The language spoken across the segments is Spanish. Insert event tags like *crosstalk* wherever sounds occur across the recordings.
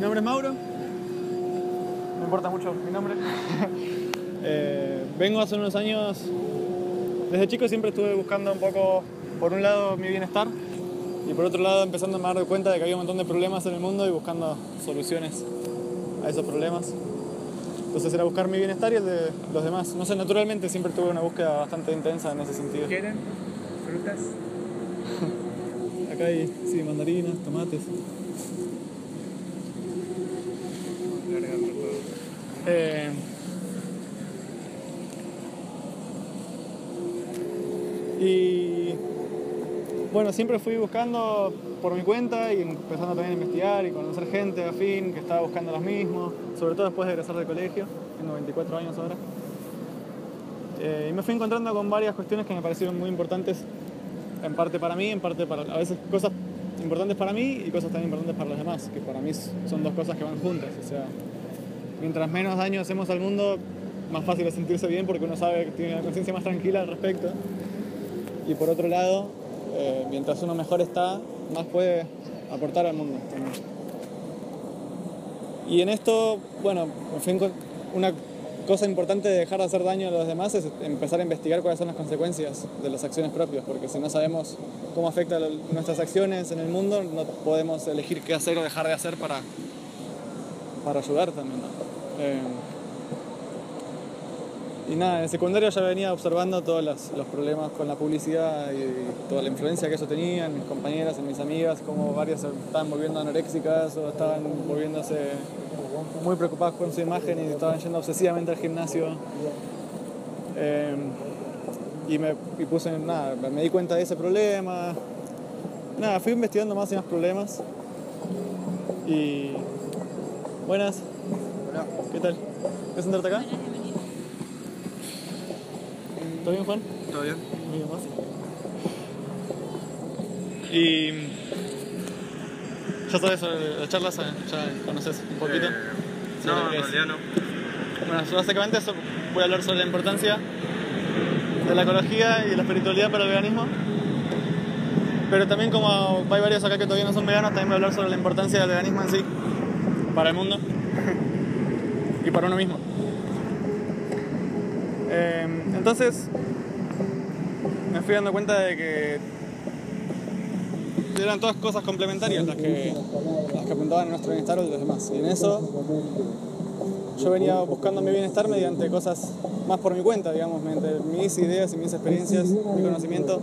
Mi nombre es Mauro. No importa mucho mi nombre. *laughs* Eh, vengo hace unos años. Desde chico siempre estuve buscando un poco, por un lado, mi bienestar y por otro lado, empezando a dar cuenta de que había un montón de problemas en el mundo y buscando soluciones a esos problemas. Entonces era buscar mi bienestar y el de los demás. No sé, naturalmente siempre tuve una búsqueda bastante intensa en ese sentido. ¿Quieren frutas? *laughs* Acá hay, sí, mandarinas, tomates. Largarlo todo. Eh, y bueno, siempre fui buscando por mi cuenta y empezando también a investigar y conocer gente afín que estaba buscando los mismos, sobre todo después de egresar del colegio, tengo 24 años ahora. Eh, y me fui encontrando con varias cuestiones que me parecieron muy importantes, en parte para mí, en parte para, a veces cosas importantes para mí y cosas tan importantes para los demás, que para mí son dos cosas que van juntas. Mientras menos daño hacemos al mundo, más fácil es sentirse bien porque uno sabe que tiene la conciencia más tranquila al respecto. Y por otro lado, eh, mientras uno mejor está, más puede aportar al mundo también. Y en esto, bueno, una cosa importante de dejar de hacer daño a los demás es empezar a investigar cuáles son las consecuencias de las acciones propias, porque si no sabemos cómo afectan nuestras acciones en el mundo, no podemos elegir qué hacer o dejar de hacer para, para ayudar también. Eh, y nada, en secundario ya venía observando todos los, problemas con la publicidad y, toda la influencia que eso tenía en mis compañeras, en mis amigas, como varias estaban volviendo anoréxicas o estaban volviéndose muy preocupadas con su imagen y estaban yendo obsesivamente al gimnasio. Eh, y me puse, nada, me di cuenta de ese problema. Nada, fui investigando más y más problemas. Y. Buenas. Hola. ¿Qué tal? ¿Puedes sentarte acá? ¿Todo bien, Juan? ¿Todo bien? Muy bien. Y. Ya sabes sobre las charlas, eh, ya conoces un poquito. Eh, no, en realidad no. Bueno, básicamente eso- voy a hablar sobre la importancia de la ecología y de la espiritualidad para el veganismo. Pero también como hay varios acá que todavía no son veganos, también voy a hablar sobre la importancia del veganismo en sí, para el mundo *laughs* y para uno mismo. Eh, entonces, me fui dando cuenta de que eran todas cosas complementarias las que, las que apuntaban a nuestro bienestar o los demás. Y en eso yo venía buscando mi bienestar mediante cosas más por mi cuenta, digamos, mediante mis ideas y mis experiencias, mi conocimiento.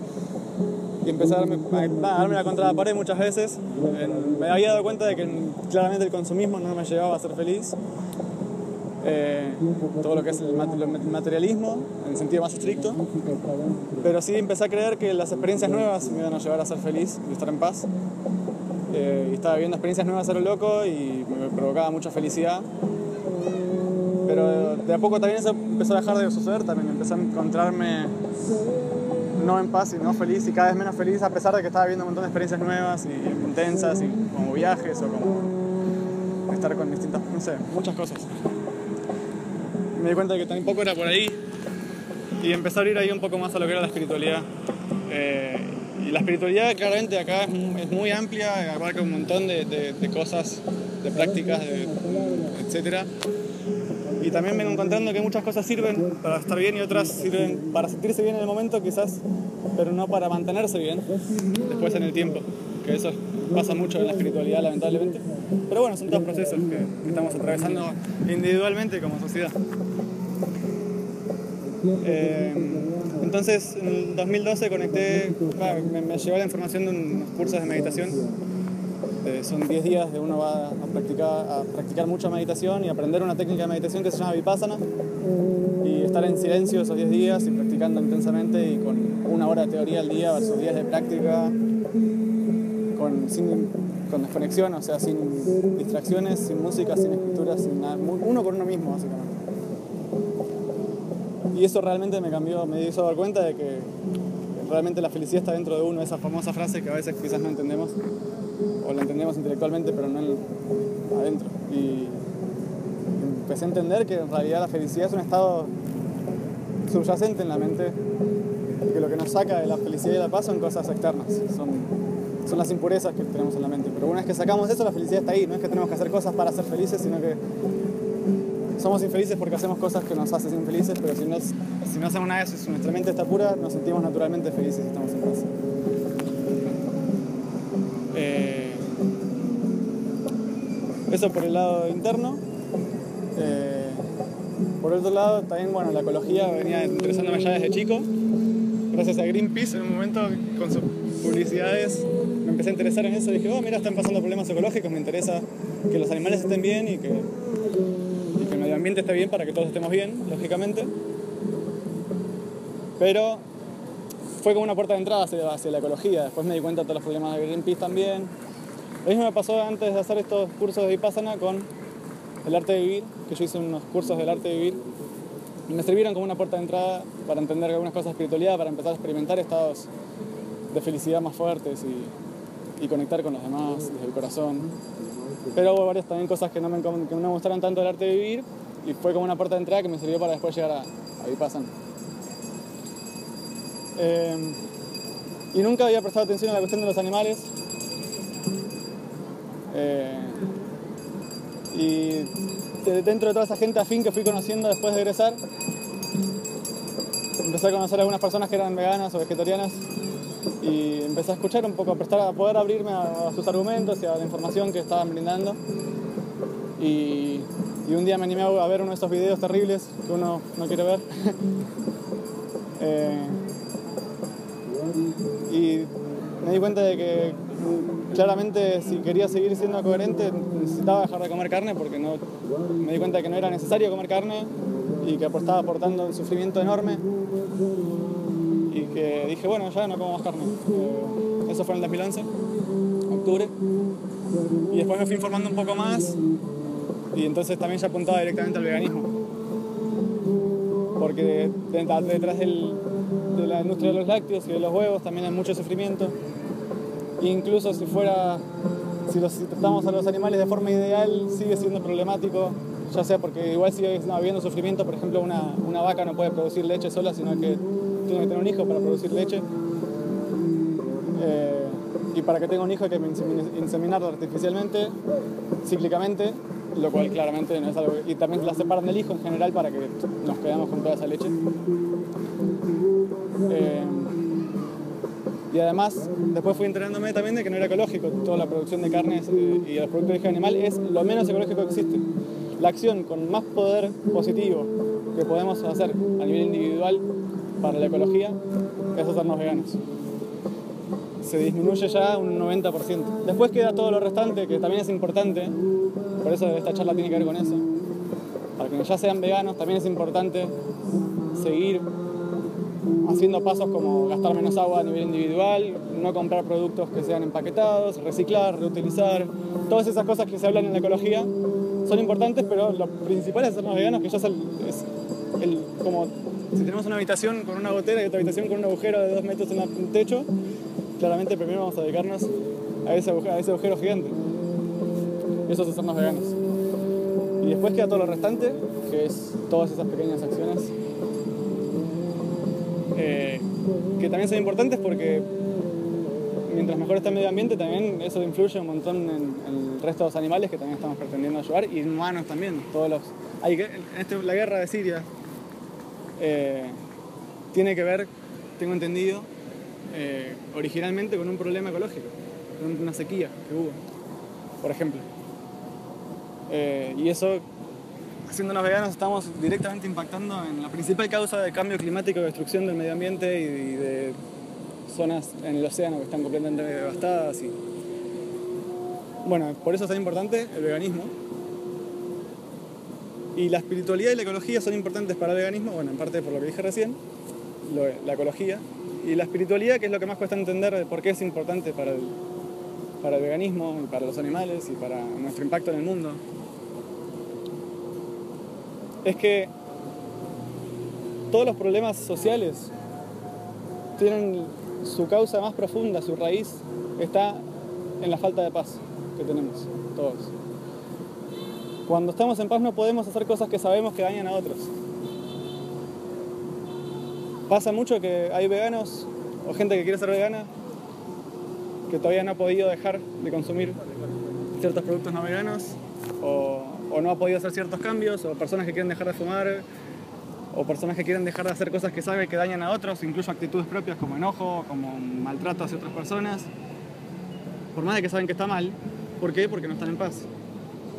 Y empecé a darme, a- a darme la contra la pared muchas veces. En- me había dado cuenta de que claramente el consumismo no me llevaba a ser feliz. Eh, todo lo que es el mat- el materialismo, en sentido más estricto. Pero sí empecé a creer que las experiencias nuevas me iban a llevar a ser feliz y estar en paz. Eh, y estaba viviendo experiencias nuevas a lo loco y me provocaba mucha felicidad. Pero de a poco también eso empezó a dejar de suceder, también empecé a encontrarme no en paz y no feliz y cada vez menos feliz a pesar de que estaba viviendo un montón de experiencias nuevas y intensas y como viajes o como estar con distintas, no sé, muchas cosas. Me di cuenta de que tampoco era por ahí y empecé a abrir ahí un poco más a lo que era la espiritualidad. Eh, y la espiritualidad claramente acá es, es muy amplia, abarca un montón de, de- de cosas, de prácticas, etcétera. Y también vengo encontrando que muchas cosas sirven para estar bien y otras sirven para sentirse bien en el momento quizás, pero no para mantenerse bien después en el tiempo. Que eso pasa mucho en la espiritualidad lamentablemente. Pero bueno, son todos procesos que estamos atravesando individualmente como sociedad. Eh, entonces, en el 2012 conecté, me, me llegó la información de unos cursos de meditación. Eh, son 10 días de uno va a practicar, a practicar mucha meditación y aprender una técnica de meditación que se llama Vipassana. Y estar en silencio esos 10 días y practicando intensamente y con una hora de teoría al día versus días de práctica, con, sin, con desconexión, o sea, sin distracciones, sin música, sin escritura, sin nada. Uno con uno mismo, básicamente. Y eso realmente me cambió, me hizo dar cuenta de que realmente la felicidad está dentro de uno, esa famosa frase que a veces quizás no entendemos, o la entendemos intelectualmente, pero no en- adentro. Y empecé a entender que en realidad la felicidad es un estado subyacente en la mente, que lo que nos saca de la felicidad y la paz son cosas externas, son son las impurezas que tenemos en la mente. Pero una vez que sacamos eso, la felicidad está ahí. No es que tenemos que hacer cosas para ser felices, sino que somos infelices porque hacemos cosas que nos hacen infelices, pero si no, si no hacemos nada de eso, si nuestra mente está pura, nos sentimos naturalmente felices y estamos en paz. Eh, eso por el lado interno. Eh, por otro lado, también, bueno, la ecología venía interesándome ya desde chico. Gracias a Greenpeace, en un momento con sus publicidades me empecé a interesar en eso. Dije, oh, mira, están pasando problemas ecológicos, me interesa que los animales estén bien y que, ambiente esté bien para que todos estemos bien, lógicamente. Pero fue como una puerta de entrada hacia, hacia la ecología. Después me di cuenta de todos los problemas de Greenpeace también. Lo mismo me pasó antes de hacer estos cursos de Vipassana con el arte de vivir, que yo hice unos cursos del arte de vivir y me sirvieron como una puerta de entrada para entender algunas cosas de espiritualidad, para empezar a experimentar estados de felicidad más fuertes y, y conectar con los demás desde el corazón. Pero hubo varias también cosas que no, me, que no me gustaron tanto del arte de vivir y fue como una puerta de entrada que me sirvió para después llegar a, a Vipassana. Eh, y nunca había prestado atención a la cuestión de los animales. Eh, y de- dentro de toda esa gente afín que fui conociendo después de egresar, empecé a conocer a algunas personas que eran veganas o vegetarianas y empecé a escuchar un poco, a prestar, a poder abrirme a, a sus argumentos y a la información que estaban brindando. Y, y un día me animé a ver uno de esos videos terribles que uno no quiere ver. *laughs* Eh, y me di cuenta de que mm, claramente si quería seguir siendo coherente necesitaba dejar de comer carne porque no, me di cuenta de que no era necesario comer carne y que estaba aportando un sufrimiento enorme y que dije, bueno, ya no como más carne. Eh, eso fue en el 2011, octubre. Y después me fui informando un poco más y entonces también ya apuntaba directamente al veganismo. Porque de- detrás del- de la industria de los lácteos y de los huevos también hay mucho sufrimiento. Incluso si fuera, si, los, tratamos a los animales de forma ideal, sigue siendo problemático, ya sea porque igual sigue habiendo sufrimiento, por ejemplo, una, una vaca no puede producir leche sola, sino que tiene que tener un hijo para producir leche. Eh, y para que tenga un hijo hay que insemin- inseminarlo artificialmente, cíclicamente, lo cual claramente no es algo... Y también la separan del hijo en general para que nos quedemos con toda esa leche. Eh, y además, después fui enterándome también de que no era ecológico. Toda la producción de carnes eh, y los productos de origen animal es lo menos ecológico que existe. La acción con más poder positivo que podemos hacer a nivel individual para la ecología es hacernos veganos. Se disminuye ya un 90%. Después queda todo lo restante, que también es importante. Por eso esta charla tiene que ver con eso. Para que ya sean veganos, también es importante seguir haciendo pasos como gastar menos agua a nivel individual, no comprar productos que sean empaquetados, reciclar, reutilizar, todas esas cosas que se hablan en la ecología son importantes, pero lo principal es hacernos veganos, que ya es, el, es el- como si tenemos una habitación con una gotera y otra habitación con un agujero de dos metros en el techo, claramente primero vamos a dedicarnos a ese agujero, gigante. Eso es hacernos veganos. Y después queda todo lo restante, que es todas esas pequeñas acciones eh, que también son importantes porque mientras mejor está el medio ambiente también eso influye un montón en, el resto de los animales que también estamos pretendiendo ayudar y humanos también todos los hay este- la guerra de Siria eh, tiene que ver tengo entendido eh, originalmente con un problema ecológico con una sequía que hubo por ejemplo Eh, y eso haciéndonos veganos estamos directamente impactando en la principal causa de cambio climático destrucción del medio ambiente y, de zonas en el océano que están completamente devastadas. Y... Bueno, por eso es tan importante el veganismo. Y la espiritualidad y la ecología son importantes para el veganismo, bueno, en parte por lo que dije recién, la ecología. Y la espiritualidad, que es lo que más cuesta entender de por qué es importante para el, para el veganismo y para los animales y para nuestro impacto en el mundo es que todos los problemas sociales tienen su causa más profunda, su raíz está en la falta de paz que tenemos todos. Cuando estamos en paz no podemos hacer cosas que sabemos que dañan a otros. Pasa mucho que hay veganos o gente que quiere ser vegana que todavía no ha podido dejar de consumir ciertos productos no veganos o, no ha podido hacer ciertos cambios o personas que quieren dejar de fumar o personas que quieren dejar de hacer cosas que saben que dañan a otros, incluso actitudes propias como enojo, como maltrato hacia otras personas, por más de que saben que está mal. ¿Por qué? Porque no están en paz.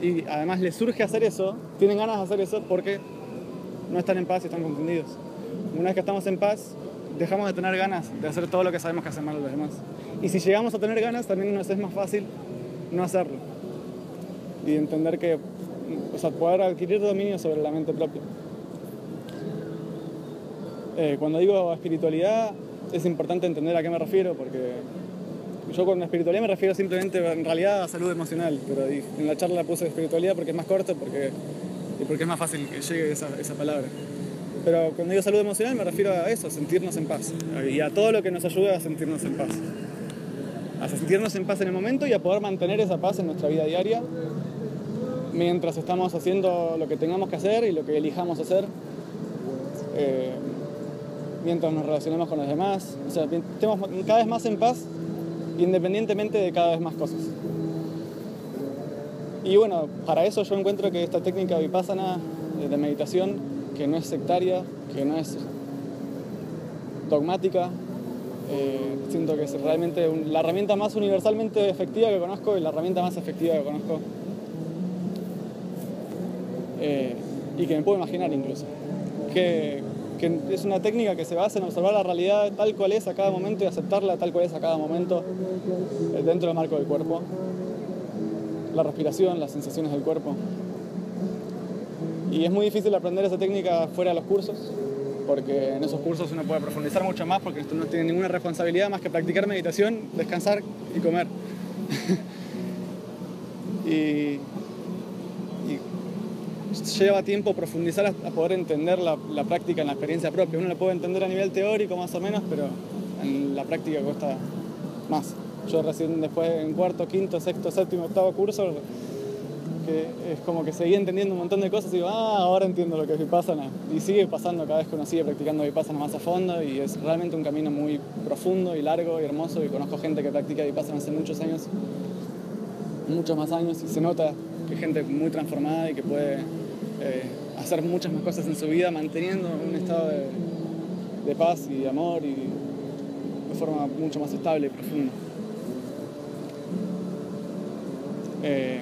Y además les surge hacer eso, tienen ganas de hacer eso porque no están en paz y están confundidos. Una vez que estamos en paz, dejamos de tener ganas de hacer todo lo que sabemos que hace mal a los demás. Y si llegamos a tener ganas, también nos es más fácil no hacerlo. Y entender que, o sea, poder adquirir dominio sobre la mente propia. Eh, cuando digo espiritualidad, es importante entender a qué me refiero, porque yo con espiritualidad me refiero simplemente en realidad a salud emocional, pero en la charla puse espiritualidad porque es más corto porque, y porque es más fácil que llegue esa, esa palabra. Pero cuando digo salud emocional me refiero a eso, a sentirnos en paz, y a todo lo que nos ayude a sentirnos en paz. A sentirnos en paz en el momento y a poder mantener esa paz en nuestra vida diaria mientras estamos haciendo lo que tengamos que hacer y lo que elijamos hacer. Eh, mientras nos relacionemos con los demás, o sea, estemos cada vez más en paz, independientemente de cada vez más cosas. Y bueno, para eso yo encuentro que esta técnica vipassana de meditación, que no es sectaria, que no es dogmática, eh, siento que es realmente la herramienta más universalmente efectiva que conozco y la herramienta más efectiva que conozco. Eh, y que me puedo imaginar incluso. Que, que es una técnica que se basa en observar la realidad tal cual es a cada momento y aceptarla tal cual es a cada momento eh, dentro del marco del cuerpo. La respiración, las sensaciones del cuerpo. Y es muy difícil aprender esa técnica fuera de los cursos, porque en esos cursos uno puede profundizar mucho más porque no tiene ninguna responsabilidad más que practicar meditación, descansar y comer. *laughs* y, lleva tiempo profundizar a poder entender la, la, práctica en la experiencia propia. Uno la puede entender a nivel teórico más o menos, pero en la práctica cuesta más. Yo recién después en cuarto, quinto, sexto, séptimo, octavo curso, es como que seguía entendiendo un montón de cosas y digo, ah, ahora entiendo lo que es Vipassana. Y sigue pasando cada vez que uno sigue practicando Vipassana más a fondo y es realmente un camino muy profundo y largo y hermoso y conozco gente que practica Vipassana hace muchos años, muchos más años y se nota que es gente muy transformada y que puede eh, hacer muchas más cosas en su vida manteniendo un estado de, de paz y de amor y de forma mucho más estable y profunda. Eh,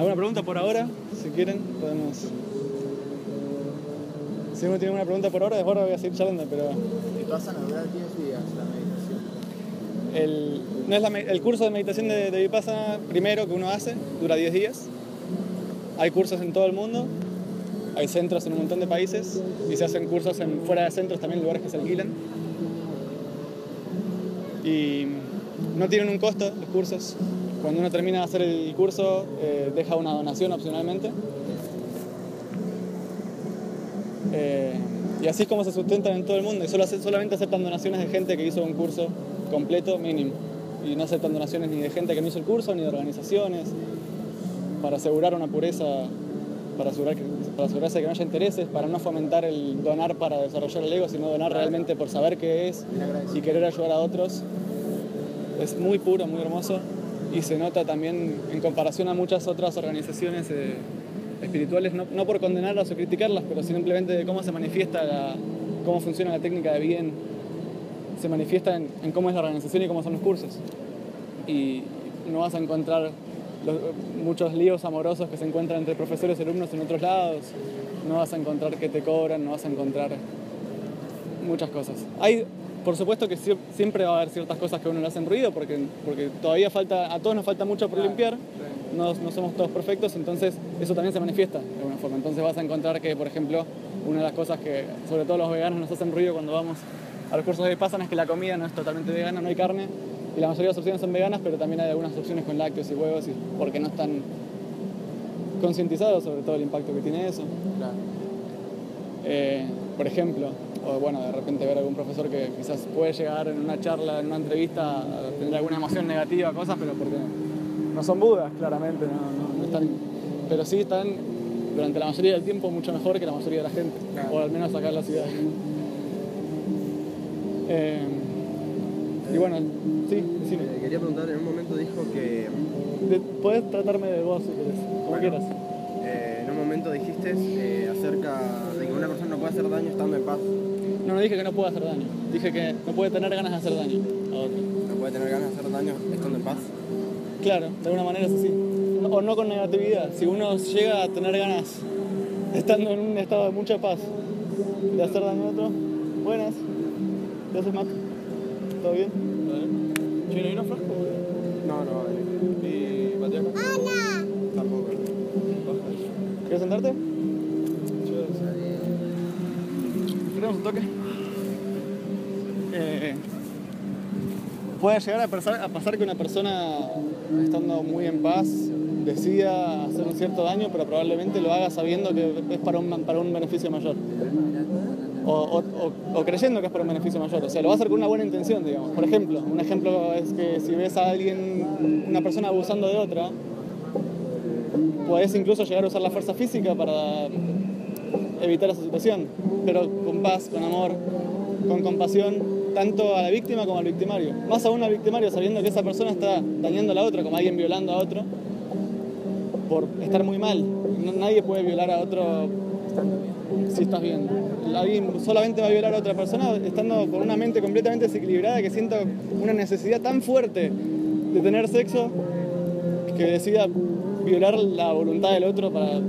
¿Alguna pregunta por ahora? Si quieren, podemos. Si uno tiene alguna pregunta por ahora, después voy a seguir charlando, pero. Vipassana dura 10 días la meditación. El, no es la, el curso de meditación de, de Vipassana primero que uno hace, dura 10 días. Hay cursos en todo el mundo, hay centros en un montón de países y se hacen cursos en, fuera de centros también, lugares que se alquilan. Y no tienen un costo los cursos. Cuando uno termina de hacer el curso, eh, deja una donación opcionalmente. Eh, y así es como se sustentan en todo el mundo. Y solo, solamente aceptan donaciones de gente que hizo un curso completo mínimo. Y no aceptan donaciones ni de gente que no hizo el curso, ni de organizaciones, para asegurar una pureza, para, asegurar que, para asegurarse de que no haya intereses, para no fomentar el donar para desarrollar el ego, sino donar realmente por saber qué es y querer ayudar a otros. Es muy puro, muy hermoso y se nota también en comparación a muchas otras organizaciones eh, espirituales, no, no, por condenarlas o criticarlas, pero simplemente de cómo se manifiesta, la, cómo funciona la técnica de bien, se manifiesta en, cómo es la organización y cómo son los cursos. Y no vas a encontrar muchos líos amorosos que se encuentran entre profesores y alumnos en otros lados, no vas a encontrar que te cobran, no vas a encontrar muchas cosas. Hay por supuesto que siempre va a haber ciertas cosas que a uno le hacen ruido, porque, porque todavía falta, a todos nos falta mucho por limpiar, no, no, somos todos perfectos, entonces eso también se manifiesta de alguna forma. Entonces vas a encontrar que, por ejemplo, una de las cosas que, sobre todo los veganos, nos hacen ruido cuando vamos a los cursos de pasan es que la comida no es totalmente vegana, no hay carne, y la mayoría de las opciones son veganas, pero también hay algunas opciones con lácteos y huevos, y, porque no están concientizados sobre todo el impacto que tiene eso. Claro. Eh, por ejemplo, o bueno, de repente ver algún profesor que quizás puede llegar en una charla, en una entrevista, a tener alguna emoción negativa, cosas, pero porque no son budas, claramente, no, no, no están, pero sí están durante la mayoría del tiempo mucho mejor que la mayoría de la gente, Claro. o al menos acá en la ciudad. Eh, y bueno, sí, decime. Eh, quería preguntar, en un momento dijo que De- Podés tratarme de vos si querés, como Bueno. quieras. eh, en un momento dijiste eh, acerca una persona no puede hacer daño estando en paz. No, no dije que no pueda hacer daño. Dije que no puede tener ganas de hacer daño a otro. No puede tener ganas de hacer daño estando en paz. Claro, de alguna manera es así. No- O no con negatividad. Si uno llega a tener ganas, estando en un estado de mucha paz, de hacer daño a otro, buenas. ¿Qué haces, Matt? ¿Todo bien? ¿Chino y no fresco? No, no, ¿Y Mateo? tampoco. ¿Quieres sentarte? ¿Queremos un toque? Eh, puede llegar a pasar, que una persona, estando muy en paz, decida hacer un cierto daño, pero probablemente lo haga sabiendo que es para un, para un beneficio mayor. O, o- creyendo que es para un beneficio mayor. O sea, lo va a hacer con una buena intención, digamos. Por ejemplo, un ejemplo es que si ves a alguien, una persona abusando de otra, podés incluso llegar a usar la fuerza física para evitar esa situación, pero con paz, con amor, con compasión, tanto a la víctima como al victimario. Más aún al victimario, sabiendo que esa persona está dañando a la otra, como alguien violando a otro, por estar muy mal. Nadie puede violar a otro si estás bien. Alguien solamente va a violar a otra persona estando con una mente completamente desequilibrada que sienta una necesidad tan fuerte de tener sexo que decida violar la voluntad del otro para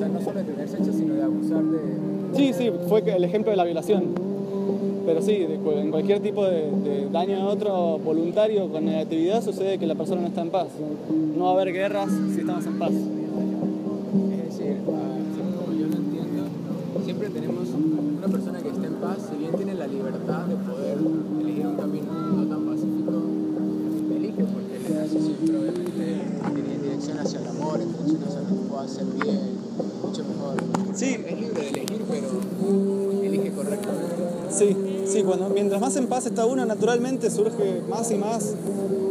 sea, no solo de tener sexo, sino de abusar de... Sí, sí, fue el ejemplo de la violación. Pero sí, de en cualquier tipo de, de daño a otro voluntario con negatividad sucede que la persona no está en paz. No va a haber guerras si estamos en paz. Es decir, ah, como yo lo entiendo, siempre tenemos una persona que está en paz, si bien tiene la libertad de poder elegir un camino no tan pacífico, elige porque le da siempre obviamente en dirección hacia el amor, en dirección hacia lo que pueda hacer bien, mucho mejor. Sí. Es libre de elegir, pero elige correctamente. Sí, sí, cuando, mientras más en paz está uno, naturalmente surge más y más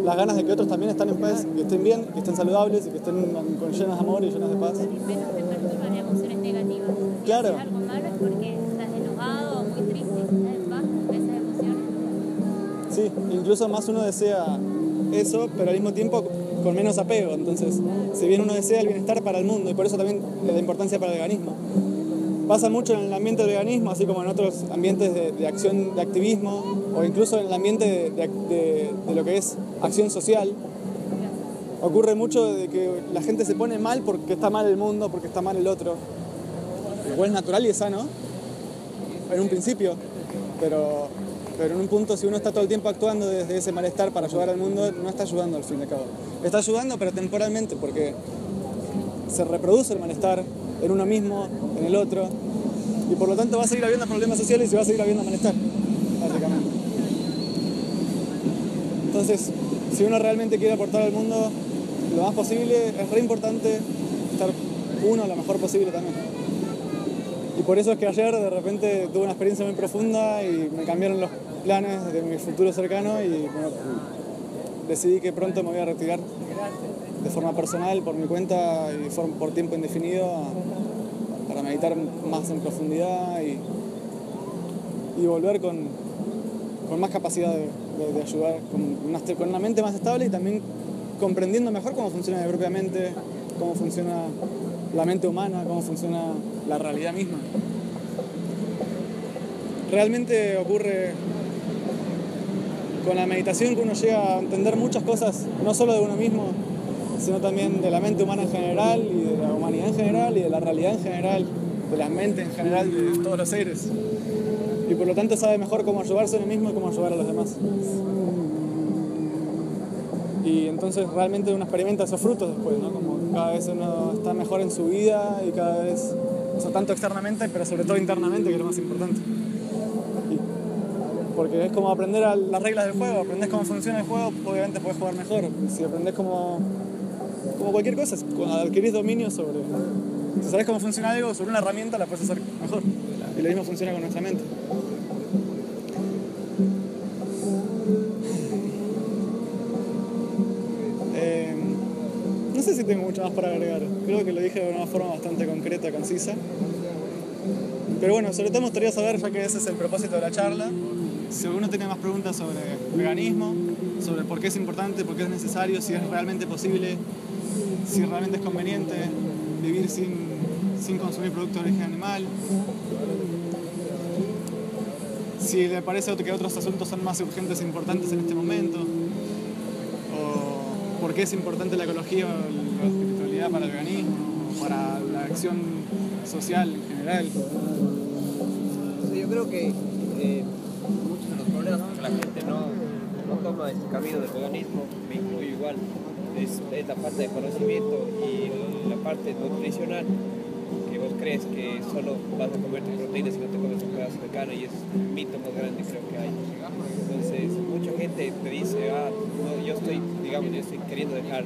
las ganas de que otros también están en paz, que estén bien, que estén saludables y que estén con llenas de amor y llenas de paz. menos te perturban emociones negativas. Si Claro. haces algo malo es porque estás enojado o muy triste. Si estás en paz, esas emociones. Sí, incluso más uno desea eso, pero al mismo tiempo con menos apego. Entonces, si bien uno desea el bienestar para el mundo, y por eso también la importancia para el veganismo. Pasa mucho en el ambiente del veganismo, así como en otros ambientes de, acción, de activismo, o incluso en el ambiente de, lo que es acción social. Ocurre mucho de que la gente se pone mal porque está mal el mundo, porque está mal el otro. Lo cual es natural y es sano, en un principio, pero, pero en un punto si uno está todo el tiempo actuando desde ese malestar para ayudar al mundo, no está ayudando al fin y al cabo. Está ayudando pero temporalmente porque se reproduce el malestar en uno mismo, en el otro, y por lo tanto va a seguir habiendo problemas sociales y va a seguir habiendo malestar, básicamente. Entonces, si uno realmente quiere aportar al mundo lo más posible, es re importante estar uno lo mejor posible también. Y por eso es que ayer de repente tuve una experiencia muy profunda y me cambiaron los planes de mi futuro cercano y bueno, decidí que pronto me voy a retirar de forma personal por mi cuenta y por tiempo indefinido para meditar más en profundidad y, y volver con, con más capacidad de, de- de ayudar, con una, con una mente más estable y también comprendiendo mejor cómo funciona mi propia mente, cómo funciona la mente humana, cómo funciona la realidad misma. Realmente ocurre con la meditación uno llega a entender muchas cosas, no solo de uno mismo, sino también de la mente humana en general y de la humanidad en general y de la realidad en general, de la mente en general de todos los seres. Y por lo tanto sabe mejor cómo ayudarse a uno mismo y cómo ayudar a los demás. Y entonces realmente uno experimenta esos frutos después, ¿no? Como cada vez uno está mejor en su vida y cada vez, o tanto externamente, pero sobre todo internamente, que es lo más importante. Porque es como aprender las reglas del juego, aprendes cómo funciona el juego, obviamente puedes jugar mejor. Si aprendes como, como cualquier cosa, adquirís dominio sobre... Si sabes cómo funciona algo, sobre una herramienta la puedes hacer mejor. Y lo mismo funciona con nuestra mente. Eh, no sé si tengo mucho más para agregar. Creo que lo dije de una forma bastante concreta, concisa. Pero bueno, sobre todo me gustaría saber, ya que ese es el propósito de la charla, si alguno tiene más preguntas sobre veganismo, sobre por qué es importante, por qué es necesario, si es realmente posible, si realmente es conveniente vivir sin, sin consumir productos de origen animal, si le parece que otros asuntos son más urgentes e importantes en este momento, o por qué es importante la ecología o la espiritualidad para el veganismo, o para la acción social en general. Yo creo que eh, la gente no, no toma este camino del veganismo, me incluyo igual, es, es la falta de conocimiento y la parte nutricional que vos crees que solo vas a comerte proteínas si no te comes un pedazo de carne y es un mito más grande creo que hay. Entonces, mucha gente te dice, ah, no, yo estoy, digamos, yo estoy queriendo dejar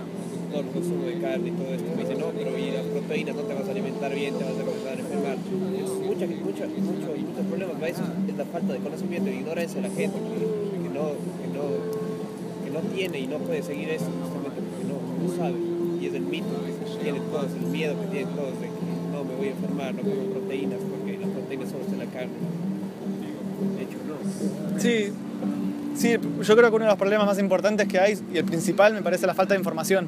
todo el consumo de carne y todo esto. Me dice, no, pero y las proteínas no te vas a alimentar bien, te vas a comenzar mucha, mucha, mucho, muchos problemas. ¿va? Eso es la falta de conocimiento y ignorancia de la gente que, que, no, que, no, que no tiene y no puede seguir eso justamente porque no, no sabe. Y es el mito que tienen todos, el miedo que tienen todos de que no me voy a enfermar, no como proteínas porque las proteínas solo están en la carne. De hecho, no. Sí, sí, yo creo que uno de los problemas más importantes que hay, y el principal, me parece la falta de información.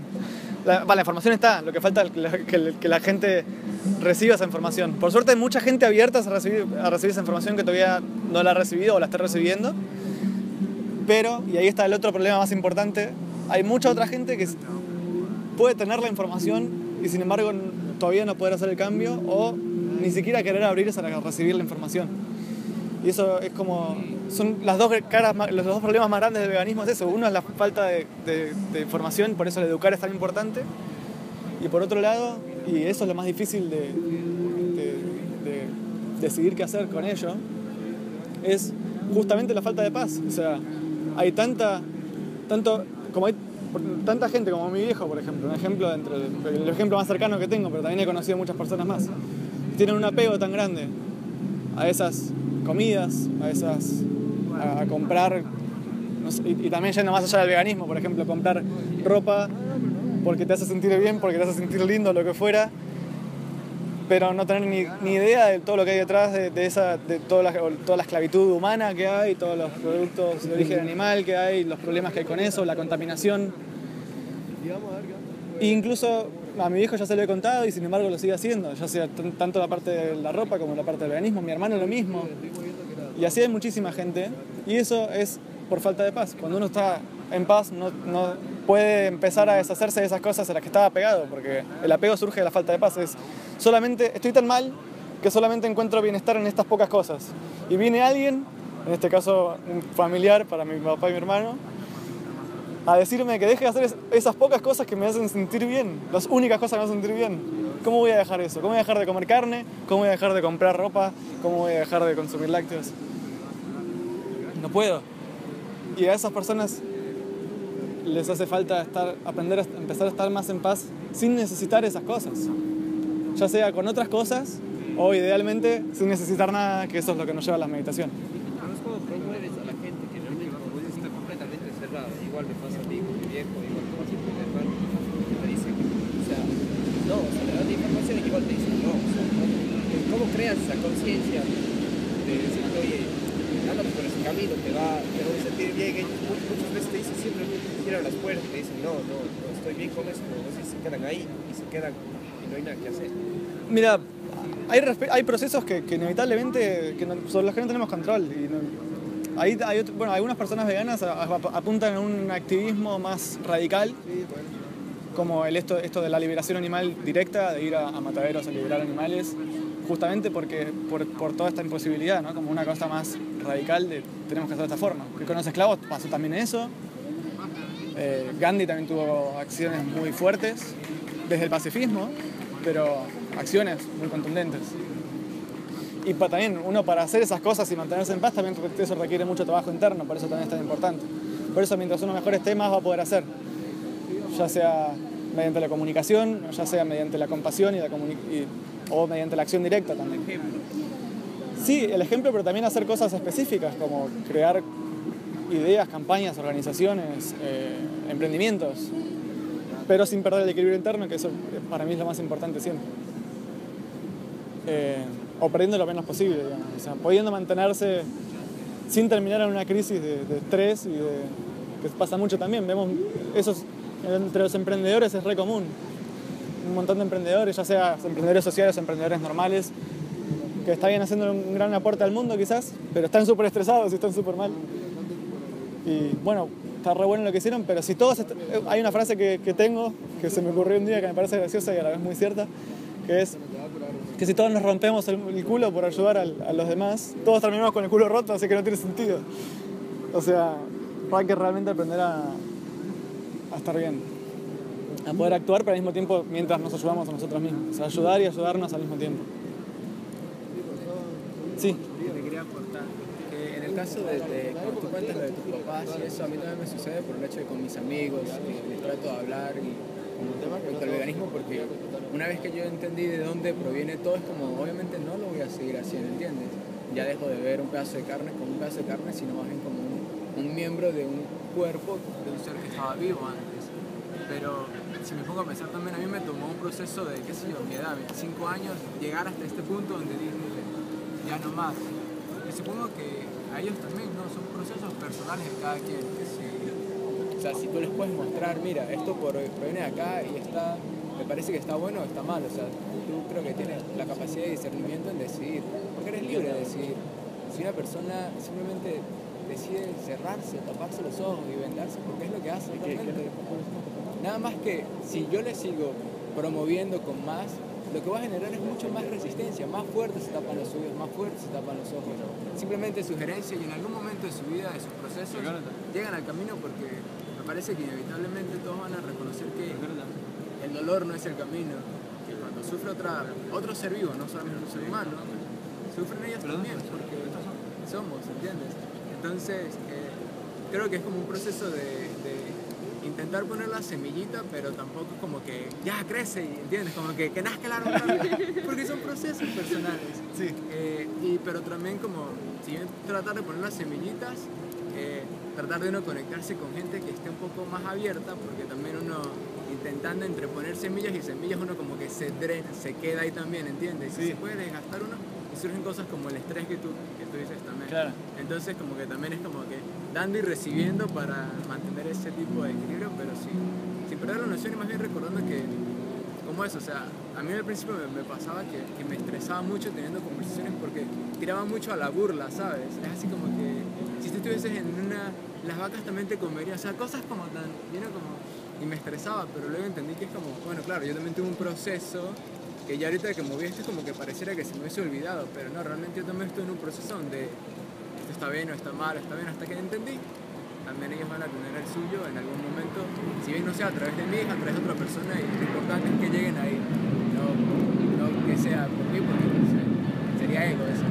La, información está, lo que falta es que la, que, que la gente reciba esa información. Por suerte hay mucha gente abierta a recibir, a recibir esa información que todavía no la ha recibido o la está recibiendo. Pero, y ahí está el otro problema más importante, hay mucha otra gente que puede tener la información y sin embargo todavía no poder hacer el cambio o ni siquiera querer abrirse a recibir la información. Y eso es como, son las dos caras, los dos problemas más grandes del veganismo es eso. Uno es la falta de, de, de información, por eso el educar es tan importante. Y por otro lado, y eso es lo más difícil de, de, de decidir qué hacer con ello, es justamente la falta de paz. O sea, hay tanta, tanto, como hay tanta gente como mi viejo, por ejemplo, un ejemplo dentro del, el ejemplo más cercano que tengo, pero también he conocido muchas personas más, tienen un apego tan grande a esas comidas, a esas a, comprar y, y, también yendo más allá del veganismo, por ejemplo, comprar ropa porque te hace sentir bien, porque te hace sentir lindo, lo que fuera, pero no tener ni, ni idea de todo lo que hay detrás de, esa, de toda la, toda la esclavitud humana que hay, todos los productos de origen animal que hay, los problemas que hay con eso, la contaminación. Incluso a mi viejo ya se lo he contado y sin embargo lo sigue haciendo, ya sea tanto la parte de la ropa como la parte del veganismo, mi hermano lo mismo. Y así hay muchísima gente y eso es por falta de paz. Cuando uno está en paz no, no puede empezar a deshacerse de esas cosas a las que estaba apegado, porque el apego surge de la falta de paz. Es solamente, estoy tan mal que solamente encuentro bienestar en estas pocas cosas. Y viene alguien, en este caso un familiar para mi papá y mi hermano, a decirme que deje de hacer esas pocas cosas que me hacen sentir bien, las únicas cosas que me hacen sentir bien. ¿Cómo voy a dejar eso? ¿Cómo voy a dejar de comer carne? ¿Cómo voy a dejar de comprar ropa? ¿Cómo voy a dejar de consumir lácteos? No puedo. Y a esas personas les hace falta estar, aprender a empezar a estar más en paz sin necesitar esas cosas. Ya sea con otras cosas o idealmente sin necesitar nada, que eso es lo que nos lleva a la meditación. a la gente que realmente completamente Igual me pasa a mí con mi viejo, igual me pasa con mi hermano, que me dice, o sea, no, o sea, le dan información y igual te dicen no. O sea, ¿cómo creas esa conciencia de decir, oye, ándate por ese camino, te va, te va a sentir bien? Muchas veces te dicen siempre, cierran las puertas te dicen, no, no, no estoy bien con eso, pero veces se quedan ahí y se quedan y no hay nada que hacer. Mira, hay, hay procesos que, que inevitablemente que no, sobre los que no tenemos control. Y no, hay, hay, bueno, algunas personas veganas apuntan a un activismo más radical, como el esto, esto de la liberación animal directa, de ir a, a mataderos a liberar animales, justamente porque, por, por, toda esta imposibilidad, ¿no? como una cosa más radical de tenemos que hacer de esta forma. Que con los esclavos pasó también eso. Eh, Gandhi también tuvo acciones muy fuertes desde el pacifismo, pero acciones muy contundentes. Y para, también uno para hacer esas cosas y mantenerse en paz también eso requiere mucho trabajo interno, por eso también es tan importante. Por eso mientras uno mejor esté, más va a poder hacer. Ya sea mediante la comunicación, ya sea mediante la compasión y la o mediante la acción directa también. Sí, el ejemplo, pero también hacer cosas específicas como crear ideas, campañas, organizaciones, eh, emprendimientos, pero sin perder el equilibrio interno, que eso para mí es lo más importante siempre. Eh, o perdiendo lo menos posible, digamos. O sea, pudiendo mantenerse sin terminar en una crisis de, de estrés y de, que pasa mucho también. Vemos eso es- entre los emprendedores es re común. Un montón de emprendedores, ya sea emprendedores sociales emprendedores normales, que está bien haciendo un gran aporte al mundo quizás, pero están súper estresados y están súper mal. Y bueno, está re bueno lo que hicieron, pero si todos... eh, Hay una frase que, que tengo, que se me ocurrió un día, que me parece graciosa y a la vez muy cierta, que es que si todos nos rompemos el, culo por ayudar a, los demás, todos terminamos con el culo roto, así que no tiene sentido. O sea, hay que realmente aprender a, a estar bien. A poder actuar, pero al mismo tiempo mientras nos ayudamos a nosotros mismos. O sea, ayudar y ayudarnos al mismo tiempo. Sí. te quería aportar en el caso de, de cuando tú cuentas de tus papás y eso a mí también me sucede por el hecho de con mis amigos les trato de hablar como respecto al veganismo porque una vez que yo entendí de dónde proviene todo es como obviamente no lo voy a seguir haciendo ¿entiendes? ya dejo de ver un pedazo de carne como un pedazo de carne sino más bien como un, un miembro de un cuerpo de un ser que estaba vivo antes pero si me pongo a pensar también a mí me tomó un proceso de qué sé yo mi edad 25 años llegar hasta este punto donde dije ya no más. Y supongo que a ellos también, ¿no? Son procesos personales de cada quien. Sea, si tú les puedes mostrar, mira, esto proviene de acá y está, me parece que está bueno o está mal. O sea, tú creo que tienes la capacidad de discernimiento en decidir, porque eres libre de decidir. Si una persona simplemente decide cerrarse, taparse los ojos y vendarse, porque es lo que hace realmente. Nada más que si yo le sigo promoviendo con más, lo que va a generar es mucho más resistencia, más fuerte se tapan los oídos, más fuerte se tapan los ojos. Simplemente sugerencia y en algún momento de su vida, de sus procesos, llegan al camino porque parece que inevitablemente todos van a reconocer que el dolor no es el camino, que cuando sufre otra, otro ser vivo, no solamente un ser humano, sufren ellos también, porque somos, ¿entiendes? Entonces, eh, creo que es como un proceso de, de intentar poner la semillita, pero tampoco como que ya crece, ¿entiendes? Como que, que nazca el árbol *laughs* porque son procesos personales. Sí. Eh, y, pero también como, si bien tratar de poner las semillitas, tratar de uno conectarse con gente que esté un poco más abierta, porque también uno intentando entreponer semillas y semillas uno como que se drena, se queda ahí también, ¿entiendes? Y Sí. se puede desgastar uno y surgen cosas como el estrés que tú, que tú dices también. Claro. Entonces como que también es como que dando y recibiendo para mantener ese tipo de equilibrio, pero sí, sin perder la noción y más bien recordando que, como eso, o sea, a mí al principio me, me pasaba que, que me estresaba mucho teniendo conversaciones porque tiraba mucho a la burla, ¿sabes? Es así como que si tú estuvieses en las vacas también te comerían, o sea, cosas como tan, y como, y me estresaba, pero luego entendí que es como, bueno, claro, yo también tuve un proceso que ya ahorita que me vi esto es como que pareciera que se me hubiese olvidado, pero no, realmente yo también estoy en un proceso donde esto está bien o está mal, está bien hasta que entendí. También ellos van a tener el suyo en algún momento, si bien no sea a través de mí, a través de otra persona y lo importante es que lleguen ahí, no, no que sea por mí, porque sería ego eso.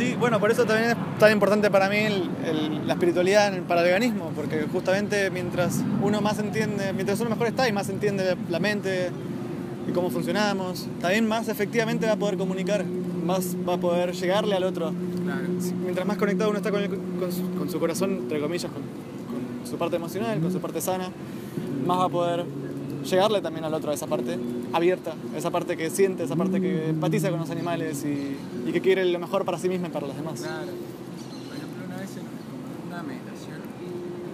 Sí, bueno, por eso también es tan importante para mí el- el- la espiritualidad en el- para el veganismo, porque justamente mientras uno más entiende, mientras uno mejor está y más entiende la mente y cómo funcionamos, también más efectivamente va a poder comunicar, más va a poder llegarle al otro. Claro. Mientras más conectado uno está con, el- con su, con su corazón, entre comillas, con, con su parte emocional, con su parte sana, más va a poder llegarle también al otro a esa parte abierta, esa parte que siente, esa parte que empatiza con los animales y, que quiere lo mejor para sí misma y para los demás. Claro. Por ejemplo, una vez en una meditación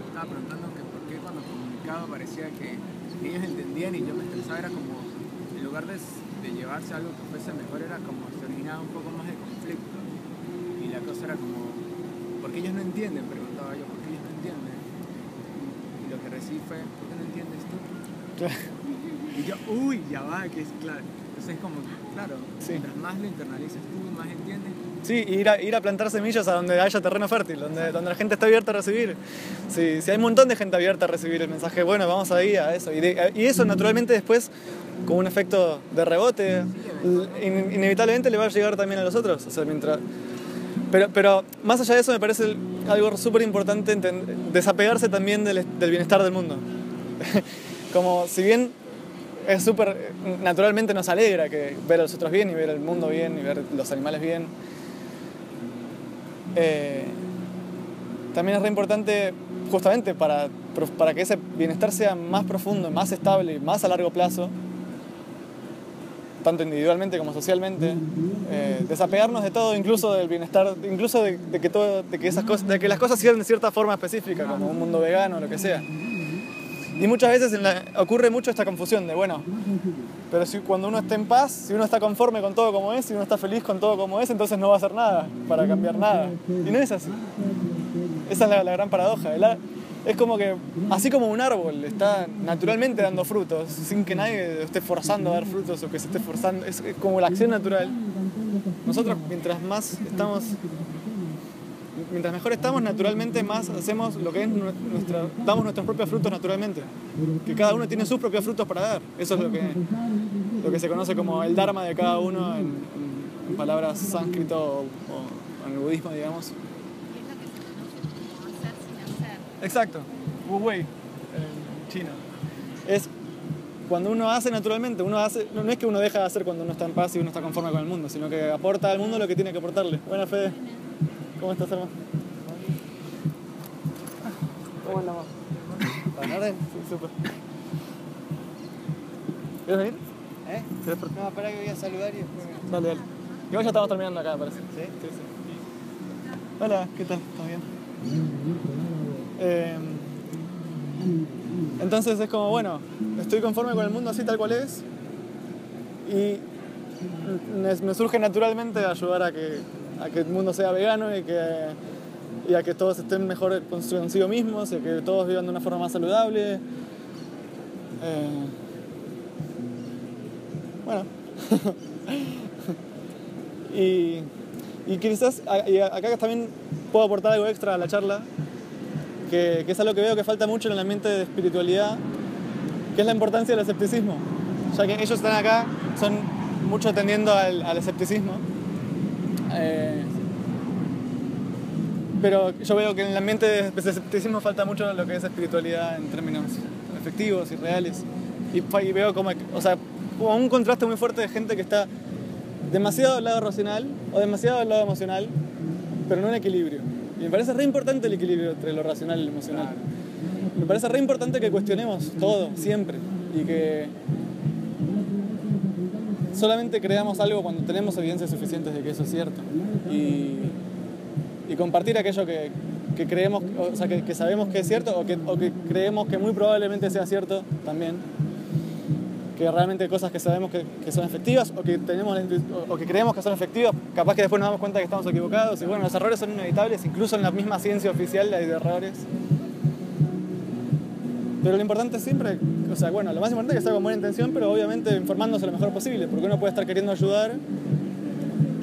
estaba preguntando que por qué cuando comunicaba parecía que ellos entendían y yo me estresaba, era como, en lugar de, de llevarse algo que fuese mejor, era como se originaba un poco más de conflicto. Y la cosa era como, ¿por qué ellos no entienden? Preguntaba yo, ¿por qué ellos no entienden? Y lo que recibí fue, ¿por qué no entiendes Y yo, uy, ya va, que es claro. Entonces es como, claro, Sí. mientras más lo internalizas tú, más entiendes. Sí, ir a, ir a plantar semillas a donde haya terreno fértil, donde, donde la gente está abierta a recibir. Sí, sí, hay un montón de gente abierta a recibir el mensaje, bueno, vamos ahí a eso. Y, de- y eso naturalmente después, con un efecto de rebote, in- inevitablemente le va a llegar también a los otros. O sea, mientras... Pero, pero más allá de eso me parece algo súper importante desapegarse también del, del bienestar del mundo. *laughs* Como si bien es súper, naturalmente nos alegra que ver a los otros bien y ver el mundo bien y ver los animales bien. Eh, también es re importante justamente para, para que ese bienestar sea más profundo, más estable y más a largo plazo, tanto individualmente como socialmente, eh, desapegarnos de todo, incluso del bienestar, incluso de, que todo, de que esas cosas, de que las cosas sirven de cierta forma específica, como un mundo vegano o lo que sea. Y muchas veces ocurre mucho esta confusión de, bueno, pero si cuando uno está en paz, si uno está conforme con todo como es, si uno está feliz con todo como es, entonces no va a hacer nada para cambiar nada. Y no es así. Esa es la, gran paradoja. Es como que, así como un árbol está naturalmente dando frutos, sin que nadie esté forzando a dar frutos o que se esté forzando, es como la acción natural. Nosotros, mientras más estamos, mientras mejor estamos, naturalmente más hacemos lo que es nu- nuestra, damos nuestros propios frutos naturalmente. Que cada uno tiene sus propios frutos para dar. Eso es lo que, lo que se conoce como el dharma de cada uno en, en- en palabras sánscrito o, o en el budismo, digamos. Exacto, Wu Wei, en chino. Es cuando uno hace naturalmente, uno hace, no no es que uno deja de hacer cuando uno está en paz y uno está conforme con el mundo, sino que aporta al mundo lo que tiene que aportarle. Buena Fede, ¿cómo estás, hermano? ¿Cómo andamos? ¿En orden? Sí, súper. ¿Quieres venir? ¿Eh? ¿Quieres por- No, para que voy a saludar y después. Dale, dale. Igual ya estamos terminando acá, parece. ¿Sí? Sí, sí. Hola, ¿qué tal? ¿Todo bien? Eh, entonces es como, bueno, estoy conforme con el mundo así tal cual es y me surge naturalmente ayudar a que, a que el mundo sea vegano y, que, y a que todos estén mejor consigo mismos y que todos vivan de una forma más saludable. Eh, bueno. *laughs* y, y quizás a- acá también puedo aportar algo extra a la charla, que, que es algo que veo que falta mucho en el ambiente de espiritualidad, que es la importancia del escepticismo. Ya que ellos están acá, son mucho tendiendo al, al escepticismo. Eh, pero yo veo que en el ambiente de de escepticismo falta mucho lo que es espiritualidad en términos efectivos y reales. Y veo como, o sea, como un contraste muy fuerte de gente que está demasiado al lado racional o demasiado al lado emocional, pero no en equilibrio. Y me parece re importante el equilibrio entre lo racional y lo emocional. Me parece re importante que cuestionemos todo, siempre. Y que solamente creamos algo cuando tenemos evidencias suficientes de que eso es cierto. Y, compartir aquello que, que creemos, o sea, que, sabemos que es cierto o que, o que creemos que muy probablemente sea cierto también. Que realmente cosas que sabemos que, que son efectivas o que, tenemos, o que creemos que son efectivas, capaz que después nos damos cuenta que estamos equivocados. Y bueno, los errores son inevitables, incluso en la misma ciencia oficial hay errores. Pero lo importante es siempre, o sea, bueno, lo más importante es que sea con buena intención, pero obviamente informándose lo mejor posible, porque uno puede estar queriendo ayudar,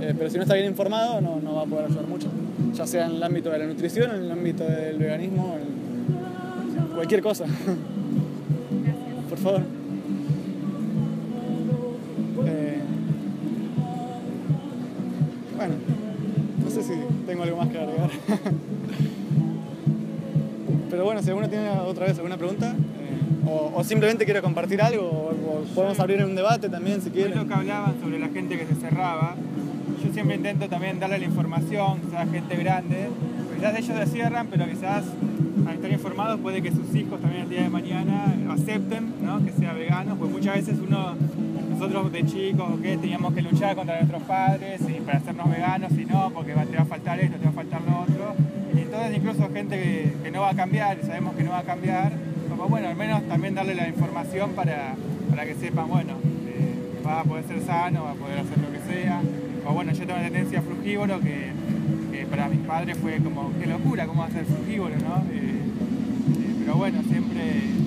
eh, pero si no está bien informado no, no va a poder ayudar mucho, ya sea en el ámbito de la nutrición, en el ámbito del veganismo, en cualquier cosa. Por favor. Eh, bueno, no sé si tengo algo más que agregar. *laughs* Pero bueno, si alguno tiene otra vez alguna pregunta, eh, o, simplemente quiere compartir algo, o, podemos abrir un debate también si quieren. lo que hablaban sobre la gente que se cerraba, yo siempre intento también darle la información, quizás gente grande, quizás ellos se cierran, pero quizás al estar informados puede que sus hijos también el día de mañana acepten ¿no? que sea vegano, pues muchas veces uno, nosotros de chicos, ¿ok? teníamos que luchar contra nuestros padres para hacernos veganos y no, porque te va a faltar esto, te va a faltar lo otro. Incluso gente que, no va a cambiar, y sabemos que no va a cambiar, como bueno, al menos también darle la información para, para que sepan, bueno, eh, va a poder ser sano, va a poder hacer lo que sea. O bueno, yo tengo una tendencia frugívoro que, para mis padres fue como, qué locura, cómo va a ser frugívoro, ¿no? Eh, eh, pero bueno, siempre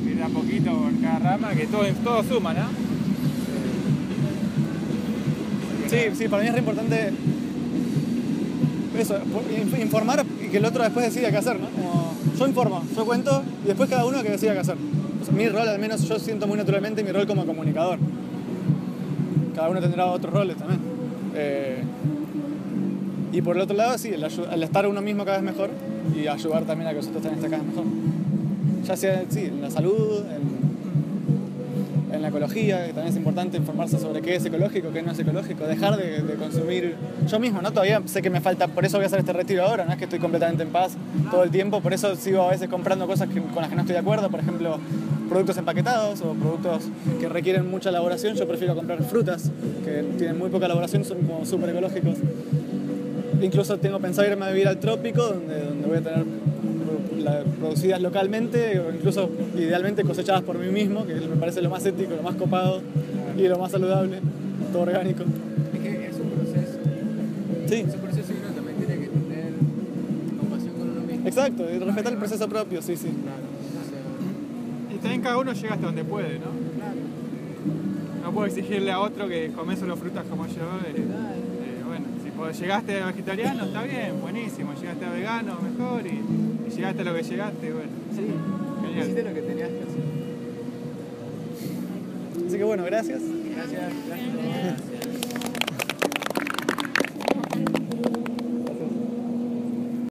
ir poquito por cada rama, que todo, todo suma, ¿no? Sí, sí, para mí es importante eso, informar y que el otro después decida qué hacer, ¿no? Yo informo, yo cuento y después cada uno que decida qué hacer. Mi rol, al menos yo siento muy naturalmente mi rol como comunicador. Cada uno tendrá otros roles también. Eh, y por el otro lado, sí, el, estar uno mismo cada vez mejor y ayudar también a que los otros estén cada vez mejor. Ya sea, sí, en la salud, en ecología, que también es importante informarse sobre qué es ecológico, qué no es ecológico, dejar de, consumir yo mismo, ¿no? Todavía sé que me falta, por eso voy a hacer este retiro ahora, no es que estoy completamente en paz todo el tiempo, por eso sigo a veces comprando cosas con las que no estoy de acuerdo, por ejemplo, productos empaquetados o productos que requieren mucha elaboración, yo prefiero comprar frutas que tienen muy poca elaboración, son como súper ecológicos. Incluso tengo pensado irme a vivir al trópico, donde, donde voy a tener la- producidas localmente o incluso idealmente cosechadas por mí mismo, que me parece lo más ético, lo más copado y lo más saludable, todo orgánico. Es que es un proceso. Sí, Es un proceso y uno también tiene que tener compasión con uno mismo. exacto, y respetar el proceso propio, sí, sí. Claro. O sea, Y también cada uno llega hasta donde puede, ¿no? claro. No puedo exigirle a otro que come solo frutas como yo. eh, eh, bueno, si llegaste a vegetariano, está bien, buenísimo. Llegaste a vegano, mejor. Y llegaste a lo que llegaste, bueno. Sí. Genial. Hiciste lo que tenías que hacer. Así que bueno, gracias. Gracias. Gracias.